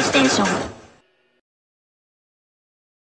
extension